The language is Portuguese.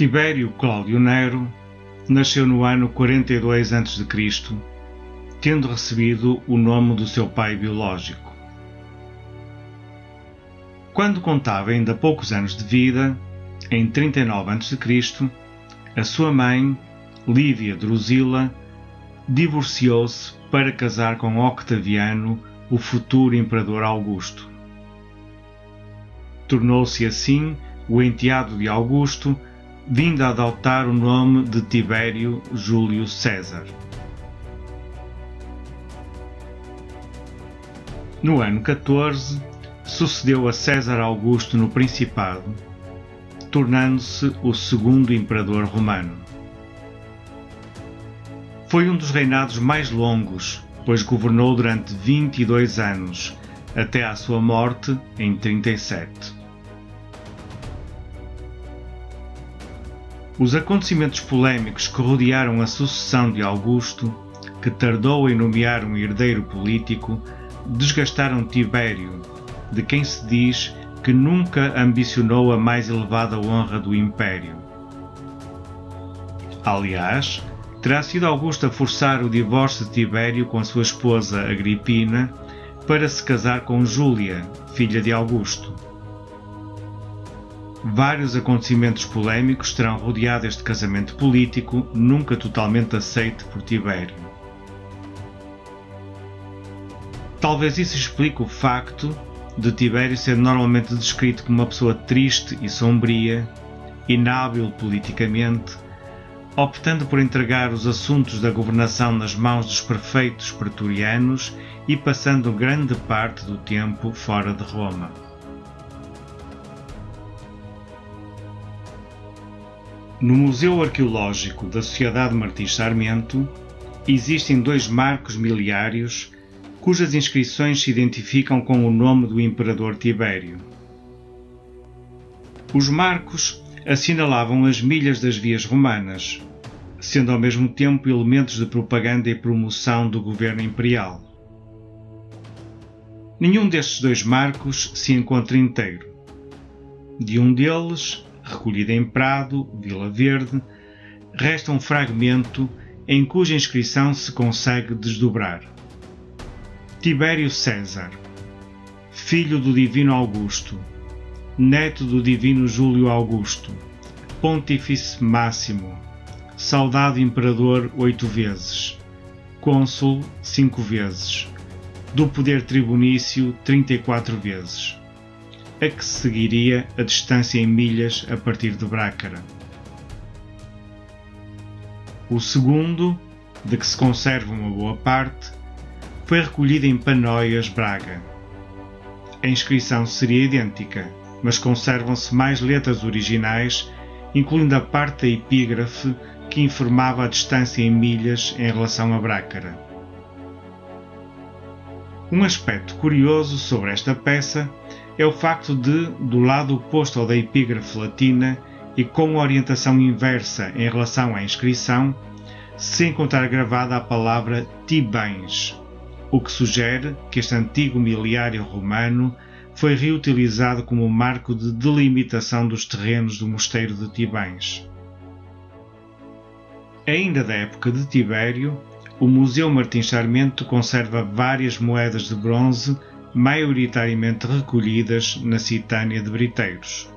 Tibério Cláudio Nero nasceu no ano 42 a.C., tendo recebido o nome do seu pai biológico. Quando contava ainda poucos anos de vida, em 39 a.C., a sua mãe, Lívia Drusila, divorciou-se para casar com Octaviano, o futuro imperador Augusto. Tornou-se assim o enteado de Augusto vindo a adotar o nome de Tibério Júlio César. No ano 14, sucedeu a César Augusto no Principado, tornando-se o segundo imperador romano. Foi um dos reinados mais longos, pois governou durante 22 anos, até à sua morte em 37. Os acontecimentos polémicos que rodearam a sucessão de Augusto, que tardou em nomear um herdeiro político, desgastaram Tibério, de quem se diz que nunca ambicionou a mais elevada honra do império. Aliás, terá sido Augusto a forçar o divórcio de Tibério com a sua esposa Agripina para se casar com Júlia, filha de Augusto. Vários acontecimentos polémicos terão rodeado este casamento político, nunca totalmente aceito por Tibério. Talvez isso explique o facto de Tibério ser normalmente descrito como uma pessoa triste e sombria, inábil politicamente, optando por entregar os assuntos da governação nas mãos dos prefeitos pretorianos e passando grande parte do tempo fora de Roma. No Museu Arqueológico da Sociedade Martins Sarmento existem dois marcos miliários cujas inscrições se identificam com o nome do imperador Tibério. Os marcos assinalavam as milhas das vias romanas, sendo ao mesmo tempo elementos de propaganda e promoção do governo imperial. Nenhum destes dois marcos se encontra inteiro. De um deles, recolhida em Prado, Vila Verde, resta um fragmento em cuja inscrição se consegue desdobrar. Tibério César, filho do divino Augusto, neto do divino Júlio Augusto, pontífice máximo, saudado imperador oito vezes, cônsul cinco vezes, do poder tribunício trinta e quatro vezes a que seguiria a distância em milhas a partir de Brácara. O segundo, de que se conserva uma boa parte, foi recolhido em Panóias, Braga. A inscrição seria idêntica, mas conservam-se mais letras originais, incluindo a parte da epígrafe que informava a distância em milhas em relação a Brácara. Um aspecto curioso sobre esta peça é o facto de, do lado oposto ao da epígrafe latina e com orientação inversa em relação à inscrição, se encontrar gravada a palavra Tibães, o que sugere que este antigo miliário romano foi reutilizado como marco de delimitação dos terrenos do mosteiro de Tibães. Ainda da época de Tibério, o Museu Martins Sarmento conserva várias moedas de bronze maioritariamente recolhidas na Citânia de Briteiros.